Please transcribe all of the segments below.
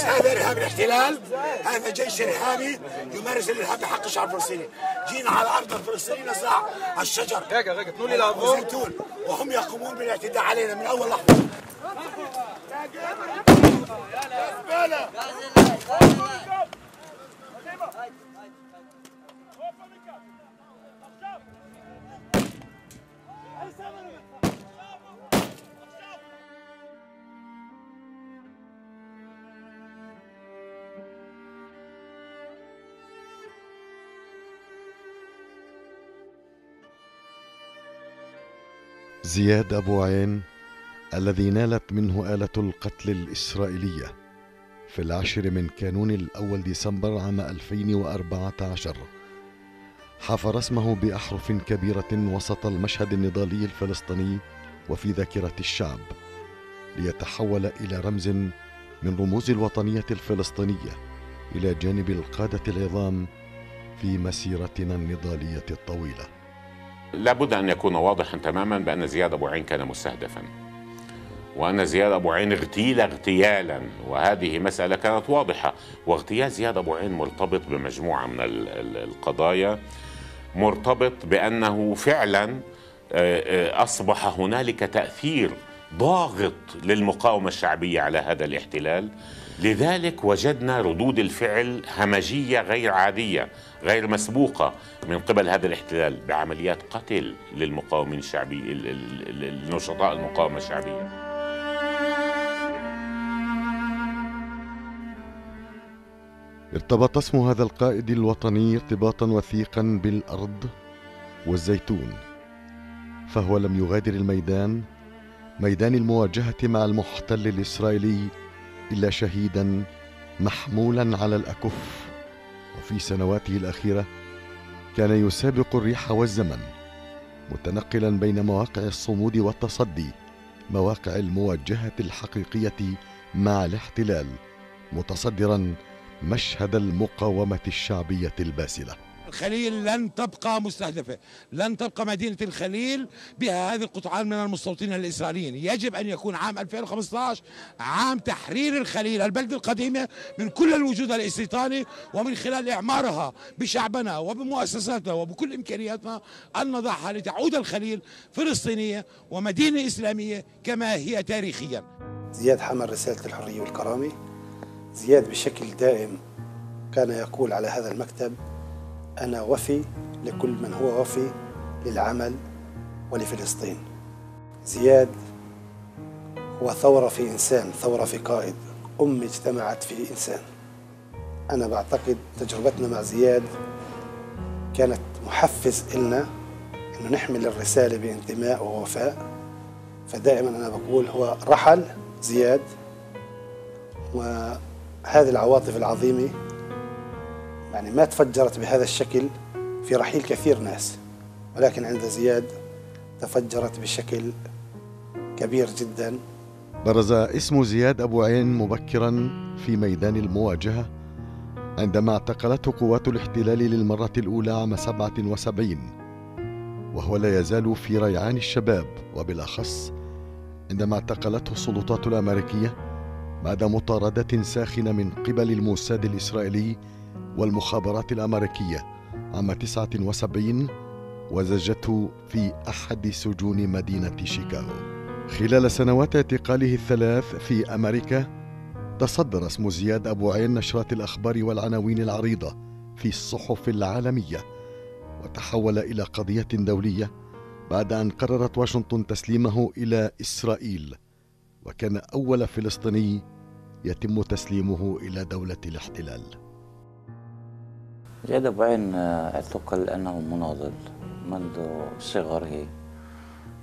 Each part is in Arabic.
بس هذا ارهاب الاحتلال. هذا جيش إرهابي يمارس الإرهاب بحق الشعب الفلسطيني. جينا على أرض الفلسطيني نزرع الشجر رجع رجع. تنولي لعبهم والزيتون. وهم يقومون بالاعتداء علينا من أول لحظة. زياد أبو عين الذي نالت منه آلة القتل الإسرائيلية في العاشر من كانون الأول ديسمبر عام 2014 حفر اسمه بأحرف كبيرة وسط المشهد النضالي الفلسطيني وفي ذاكرة الشعب ليتحول إلى رمز من رموز الوطنية الفلسطينية إلى جانب القادة العظام في مسيرتنا النضالية الطويلة. لابد أن يكون واضحا تماما بأن زياد أبو عين كان مستهدفا وأن زياد أبو عين اغتيل اغتيالا وهذه مسألة كانت واضحة. واغتيال زياد أبو عين مرتبط بمجموعة من ال- ال- القضايا مرتبط بأنه فعلا آه، آه، أصبح هنالك تأثير ضاغط للمقاومة الشعبية على هذا الاحتلال. لذلك وجدنا ردود الفعل همجية غير عادية غير مسبوقة من قبل هذا الاحتلال بعمليات قتل للمقاومين الشعبي ال- ال- ال- النشطاء المقاومة الشعبية. ارتبط اسم هذا القائد الوطني ارتباطا وثيقا بالأرض والزيتون فهو لم يغادر الميدان ميدان المواجهة مع المحتل الإسرائيلي إلا شهيدا محمولا على الأكف. وفي سنواته الأخيرة كان يسابق الريح والزمن متنقلا بين مواقع الصمود والتصدي مواقع المواجهة الحقيقية مع الاحتلال متصدرا مشهد المقاومة الشعبية الباسلة. الخليل لن تبقى مستهدفة لن تبقى مدينة الخليل بها هذه القطعان من المستوطنين الإسرائيليين. يجب أن يكون عام 2015 عام تحرير الخليل البلدة القديمة من كل الوجود الاستيطاني ومن خلال إعمارها بشعبنا وبمؤسساتنا وبكل إمكانياتنا أن نضعها لتعود الخليل فلسطينية ومدينة إسلامية كما هي تاريخيا. زياد حمل رسالة الحرية والكرامة. زياد بشكل دائم كان يقول على هذا المكتب أنا وفي لكل من هو وفي للعمل ولفلسطين. زياد هو ثورة في إنسان ثورة في قائد. أمة اجتمعت في إنسان. أنا بعتقد تجربتنا مع زياد كانت محفز إلنا إنه نحمل الرسالة بانتماء ووفاء. فدائما أنا بقول هو رحل زياد وهذه العواطف العظيمة يعني ما تفجرت بهذا الشكل في رحيل كثير ناس ولكن عند زياد تفجرت بشكل كبير جدا. برز اسم زياد أبو عين مبكرا في ميدان المواجهة عندما اعتقلته قوات الاحتلال للمرة الأولى عام 77 وهو لا يزال في ريعان الشباب وبالأخص عندما اعتقلته السلطات الأمريكية بعد مطاردة ساخنة من قبل الموساد الإسرائيلي والمخابرات الأمريكية عام 79 وزجته في أحد سجون مدينة شيكاغو. خلال سنوات اعتقاله الثلاث في أمريكا تصدر اسم زياد أبو عين نشرات الأخبار والعناوين العريضة في الصحف العالمية وتحول إلى قضية دولية بعد أن قررت واشنطن تسليمه إلى إسرائيل. وكان أول فلسطيني يتم تسليمه إلى دولة الاحتلال. زياد أبو عين آه، اعتقل لأنه مناضل منذ صغره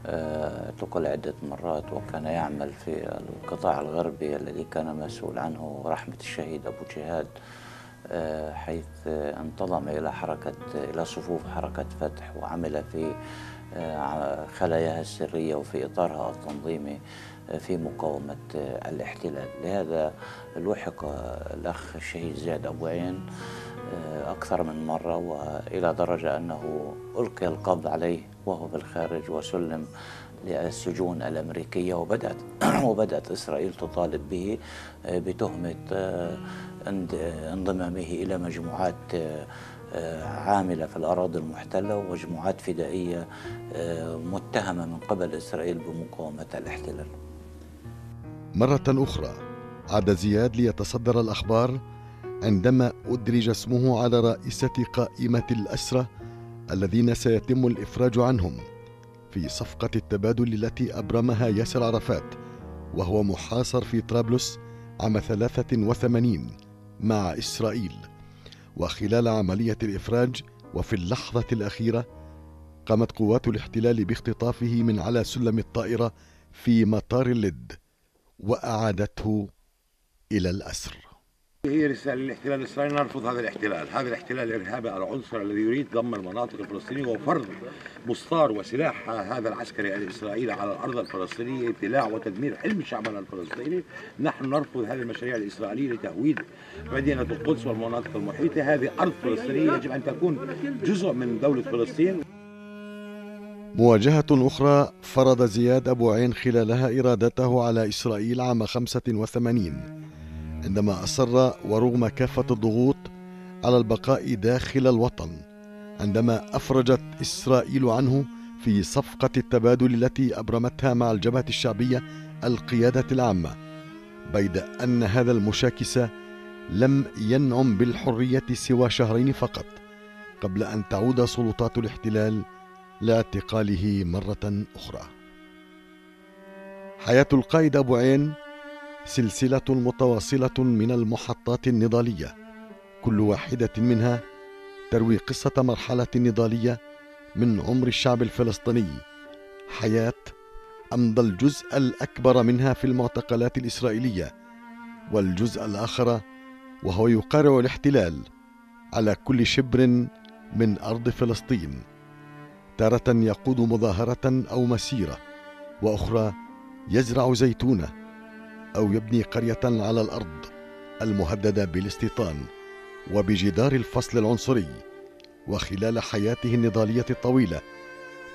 آه، اعتقل عدة مرات وكان يعمل في القطاع الغربي الذي كان مسؤول عنه رحمة الشهيد أبو جهاد آه، حيث انتضم إلى حركة إلى صفوف حركة فتح وعمل في خلاياها السرية وفي إطارها التنظيمي في مقاومة الاحتلال. لهذا لوحق الأخ الشهيد زياد أبو عين أكثر من مرة وإلى درجة أنه ألقي القبض عليه وهو بالخارج وسلم للسجون الأمريكية وبدأت وبدأت إسرائيل تطالب به آه، بتهمة آه، انضمامه إلى مجموعات عاملة في الأراضي المحتلة ومجموعات فدائية متهمة من قبل إسرائيل بمقاومة الاحتلال. مرة أخرى عاد زياد ليتصدر الأخبار عندما أدرج اسمه على رئيسة قائمة الأسرة الذين سيتم الإفراج عنهم في صفقة التبادل التي أبرمها ياسر عرفات وهو محاصر في طرابلس عام 83 مع إسرائيل. وخلال عملية الإفراج وفي اللحظة الأخيرة قامت قوات الاحتلال باختطافه من على سلم الطائرة في مطار اللد وأعادته إلى الأسر. هي رسالة للاحتلال الإسرائيلي نرفض هذا الاحتلال. هذا الاحتلال الإرهابي العنصر الذي يريد دمر المناطق الفلسطينية وفرض مستار وسلاح هذا العسكري الإسرائيلي على الأرض الفلسطينية ابتلاع وتدمير حلم شعبنا الفلسطيني. نحن نرفض هذه المشاريع الإسرائيلية لتهويد مدينة القدس والمناطق المحيطة. هذه أرض فلسطينية يجب أن تكون جزء من دولة فلسطين. مواجهة أخرى فرض زياد أبو عين خلالها إرادته على إسرائيل عام 85 عندما أصر ورغم كافة الضغوط على البقاء داخل الوطن عندما أفرجت إسرائيل عنه في صفقة التبادل التي أبرمتها مع الجبهة الشعبية القيادة العامة بيد أن هذا المشاكس لم ينعم بالحرية سوى شهرين فقط قبل أن تعود سلطات الاحتلال لاعتقاله مرة أخرى. حياة القائد أبو عين سلسلة متواصلة من المحطات النضالية. كل واحدة منها تروي قصة مرحلة نضالية من عمر الشعب الفلسطيني. حياة أمضى الجزء الأكبر منها في المعتقلات الإسرائيلية والجزء الآخر وهو يقارع الاحتلال على كل شبر من أرض فلسطين. تارة يقود مظاهرة أو مسيرة وأخرى يزرع زيتونة. أو يبني قرية على الأرض المهددة بالاستيطان وبجدار الفصل العنصري وخلال حياته النضالية الطويلة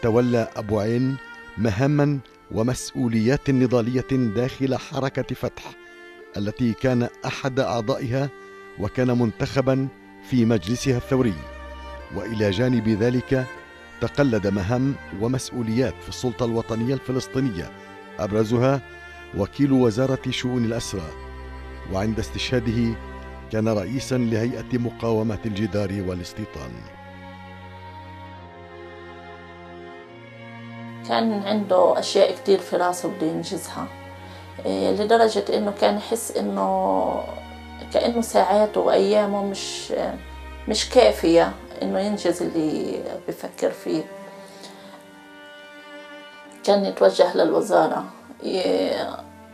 تولى أبو عين مهاما ومسؤوليات نضالية داخل حركة فتح التي كان أحد أعضائها وكان منتخبا في مجلسها الثوري. وإلى جانب ذلك تقلد مهام ومسؤوليات في السلطة الوطنية الفلسطينية أبرزها وكيل وزارة شؤون الأسرى وعند استشهاده كان رئيسا لهيئة مقاومة الجدار والاستيطان. كان عنده أشياء كتير في راسه بده ينجزها. إيه، لدرجة إنه كان يحس إنه كأنه ساعاته وأيامه مش مش كافية إنه ينجز اللي بفكر فيه. كان يتوجه للوزارة.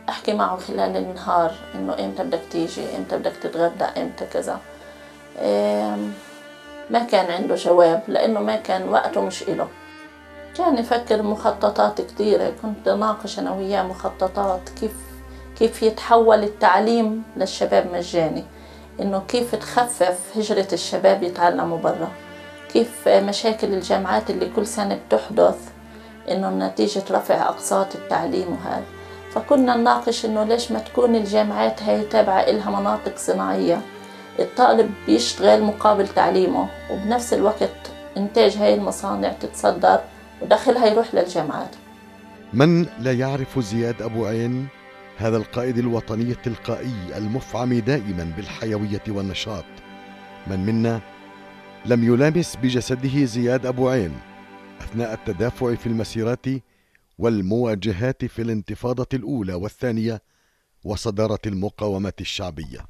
أحكي معه خلال النهار إنه إمتى بدك تيجي إمتى بدك تتغدى إمتى كذا. ما كان عنده جواب لإنه ما كان وقته مش إله. كان يفكر مخططات كثيرة كنت ناقش أنا وياه مخططات كيف كيف يتحول التعليم للشباب مجاني. إنه كيف تخفف هجرة الشباب يتعلموا برا. كيف مشاكل الجامعات اللي كل سنة بتحدث إنه نتيجة رفع أقساط التعليم وهذا. فكنا نناقش إنه ليش ما تكون الجامعات هاي تابعة إلها مناطق صناعية. الطالب بيشتغل مقابل تعليمه وبنفس الوقت إنتاج هاي المصانع تتصدر ودخلها يروح للجامعات. من لا يعرف زياد أبو عين؟ هذا القائد الوطني التلقائي المفعم دائما بالحيوية والنشاط. من منا لم يلامس بجسده زياد أبو عين أثناء التدافع في المسيرات والمواجهات في الانتفاضة الأولى والثانية وصدارة المقاومة الشعبية.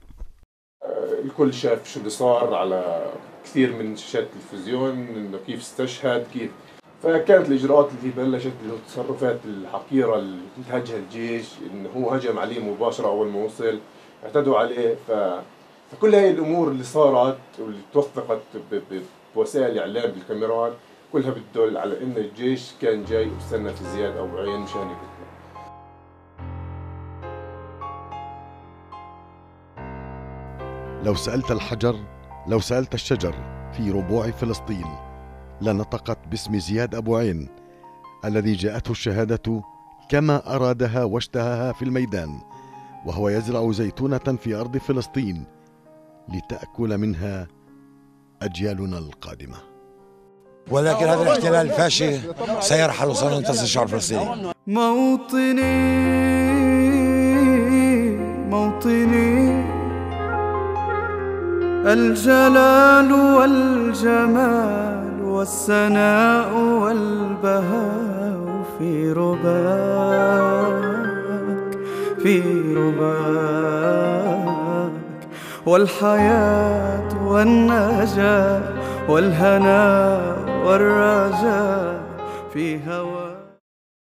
الكل شاف شو اللي صار على كثير من شاشات التلفزيون إنه كيف استشهد كيف. فكانت الإجراءات اللي بلشت التصرفات الحقيرة اللي انتهجها الجيش انه هو هجم عليه مباشرة أول ما وصل اعتدوا عليه. ف... فكل هاي الأمور اللي صارت واللي توثقت بوسائل الاعلام بالكاميرات كلها بتدل على إن الجيش كان جاي واستنى في زياد ابو عين مشان يقتله لو سألت الحجر لو سألت الشجر في ربوع فلسطين لنطقت باسم زياد أبو عين الذي جاءته الشهادة كما أرادها واشتهاها في الميدان وهو يزرع زيتونة في أرض فلسطين لتأكل منها أجيالنا القادمة. ولكن هذا الاحتلال الفاشي سيرحل وسننتصر الشعب الفلسطيني موطني موطني. الجلال والجمال والسناء والبهاء في رباك في رباك. والحياة والنجاة والهنا والرجاء في هواك